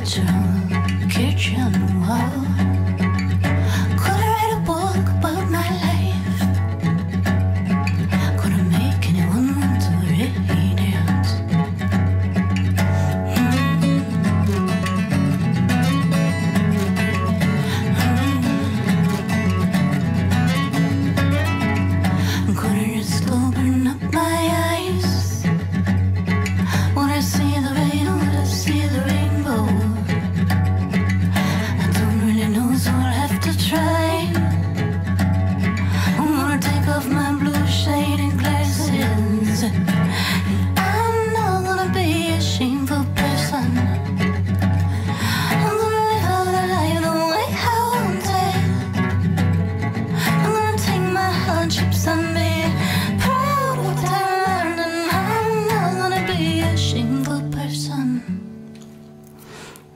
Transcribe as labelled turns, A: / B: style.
A: bedroom, kitchen wall.